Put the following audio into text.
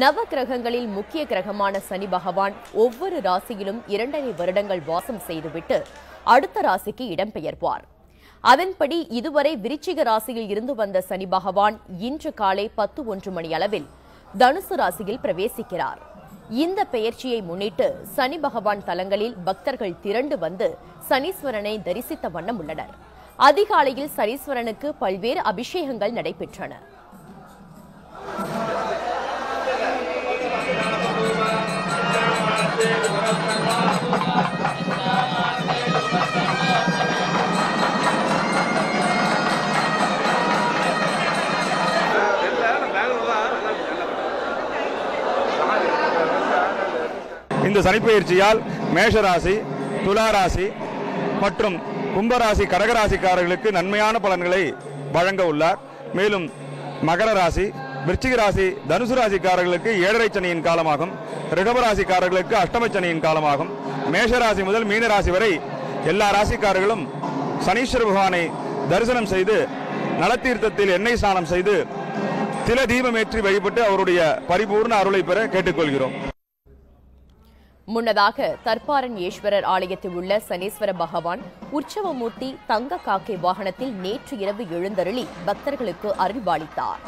நவ கிரகங்களில் முக்கிய கிரகமான சனி பகவான் ஒவ்வொரு ராசியிலும் இரண்டரை வருடங்கள் வாசம் செய்துவிட்டு அடுத்த ராசிக்கு இடம்பெயர்வார். அதன்படி இதுவரை விருச்சிக ராசியில் இருந்து வந்த சனி பகவான் இன்று காலை பத்து ஒன்று மணி அளவில் தனுசு ராசியில் பிரவேசிக்கிறார். இந்த பெயர்ச்சியை முன்னிட்டு சனி பகவான் தலங்களில் பக்தர்கள் திரண்டு வந்து சனீஸ்வரனை தரிசித்த வண்ணம் உள்ளனர். அதிகாலையில் சனீஸ்வரனுக்கு பல்வேறு அபிஷேகங்கள் நடைபெற்றன. இந்த சனிப்பயிற்சியால் மேஷராசி துளாராசி மற்றும் கும்பராசி கடகராசிக்காரர்களுக்கு நன்மையான பலன்களை வழங்க உள்ளார். மேலும் மகர ராசி விருச்சிக ராசி தனுசு ராசிக்காரர்களுக்கு ஏழரை சனியின் காலமாகும். ரிஷபராசிக்காரர்களுக்கு அஷ்டம சனியின் காலமாகும். மேஷராசி முதல் மீனராசி வரை எல்லா ராசிக்காரர்களும் சனீஸ்வர பகவானை தரிசனம் செய்து நலத்தீர்த்தத்தில் எண்ணெய் ஸ்நானம் செய்து தில தீபமேற்றி வழிபட்டு அவருடைய பரிபூர்ண அருளை பெற கேட்டுக்கொள்கிறோம். முன்னதாக தர்பாரன் ஈஸ்வரர் ஆலயத்தில் உள்ள சனீஸ்வர பகவான் உற்சவமூர்த்தி தங்க காக்கை வாகனத்தில் நேற்று இரவு எழுந்தருளி பக்தர்களுக்கு அருள்பாலித்தார்.